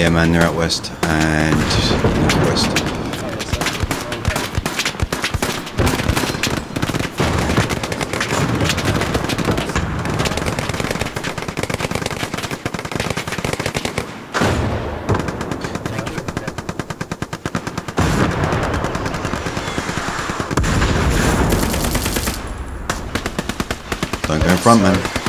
Yeah, man, they're out west and northwest. Don't go in front, man.